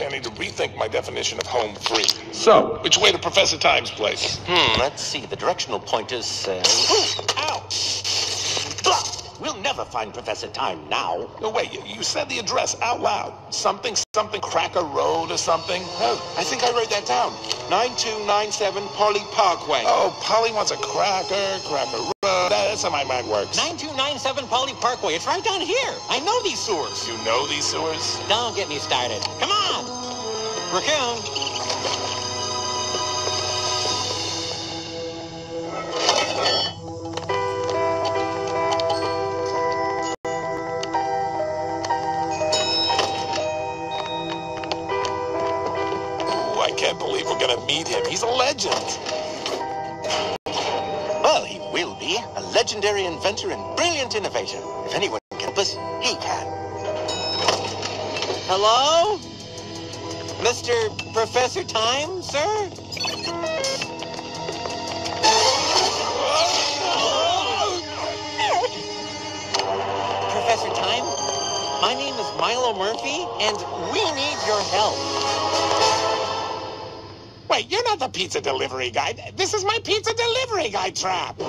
rethink my definition of home free. So, which way to Professor Time's place? Hmm, let's see. The directional pointer says... Ow! Blah! We'll never find Professor Time now. No, wait, you, you said the address out loud. Something, something, Cracker Road or something? Oh, I think I wrote that down. 9297 Polly Parkway. Oh, Polly wants a cracker, Cracker Road. That's how my mind works. 9297 Polly Parkway. It's right down here. I know these sewers. You know these sewers? Don't get me started. Come on. Raccoon. Ooh, I can't believe we're gonna meet him. He's a legend. Well, he will be. A legendary inventor and brilliant innovator. If anyone can help us, he can. Hello? Mr. Professor Time, sir? Professor Time, my name is Milo Murphy, and we need your help. Wait, you're not the pizza delivery guy. This is my pizza delivery guy trap.